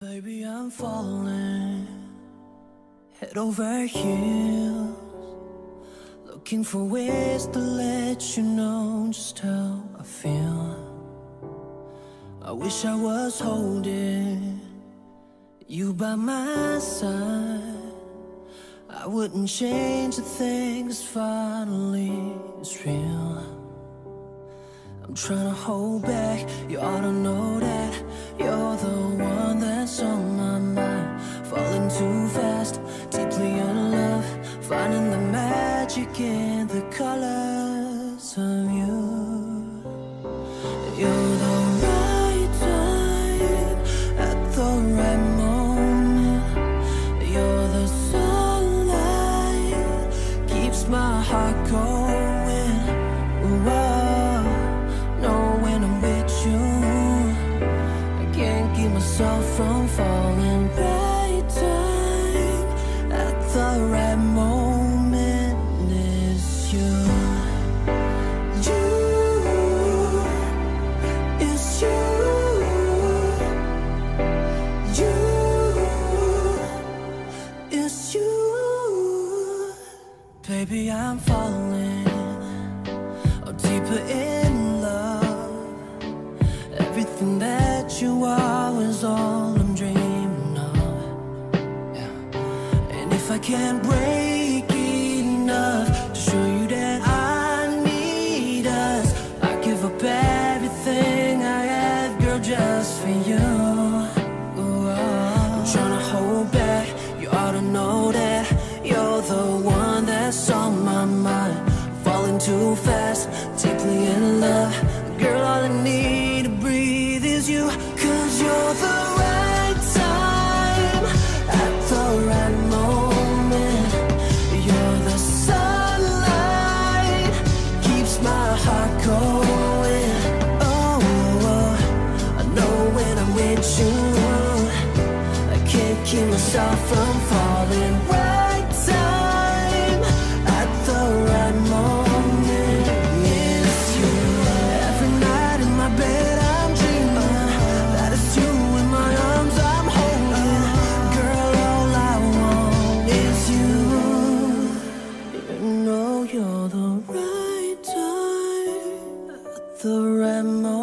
Baby, I'm falling head over heels, looking for ways to let you know just how I feel. I wish I was holding you by my side. I wouldn't change a thing, 'cause finally it's real. I'm trying to hold back, you ought to know that magic in the colors of you. You're the right time at the right moment. You're the sunlight, keeps my heart going. Whoa, know when I'm with you, I can't keep myself from falling. Right time at the right moment you. Baby, I'm falling oh, deeper in love. Everything that you are is all I'm dreaming of. And if I can't break Too fast, deeply in love. Girl, all I need to breathe is you. Cause you're the right time at the right moment. You're the sunlight, keeps my heart going. Oh, I know when I'm with you. I can't keep myself from falling right time Oh, you're the right time, the right moment.